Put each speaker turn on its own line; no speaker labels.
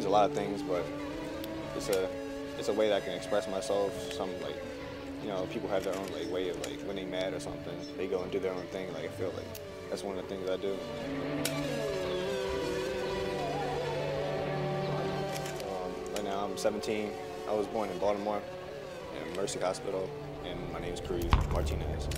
means a lot of things, but it's a it's a way that I can express myself. Some like you know people have their own like way of like when they mad or something, they go and do their own thing. Like I feel like that's one of the things I do. Um, right now I'm 17. I was born in Baltimore, in Mercy Hospital, and my name is Cruz Martinez.